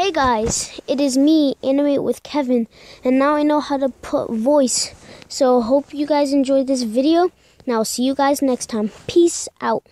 Hey guys, it is me, Animate with Kevin, and now I know how to put voice. So hope you guys enjoyed this video, and I'll see you guys next time. Peace out.